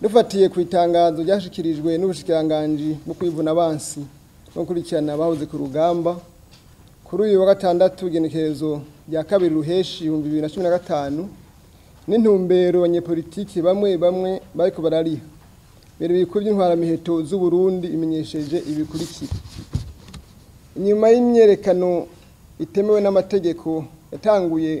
dufatiye ku itangazo ryashyikirijwe n'ubushikiranganji bwo kwivuna abansi no gukurikirana abahoze ku rugamba kuri uyu wa gatandatu igenekerezo rya kabiri ruheshi ibihumbi bibiri na cumi na gatanu n'intumbero abanyepolitiki bamwe bamwe bari kubarariha mbere bikuru by'intwaramiheto z'u Burundi imenyesheje ibikurikira inyuma y'imyerekano itemewe n'amategeko yatanguye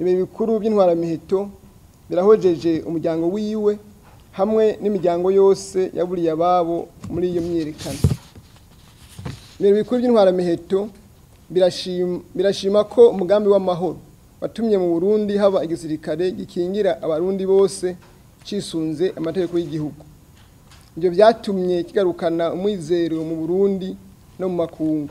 ibi bikuru by'intwaramiheto birahojeje umuryango wiwe hamwe n'imiryango yose yaburiye ababo muri iyo myiyerekano ibintu bikuru by'intwaramiheto birashima ko umugambi w'amahoro watumye mu burundi haba igisirikare gikingira abarundi bose cisunze amategeko y'igihugu ibyo byatumye kigarukana umwizero mu burundi no mu makungu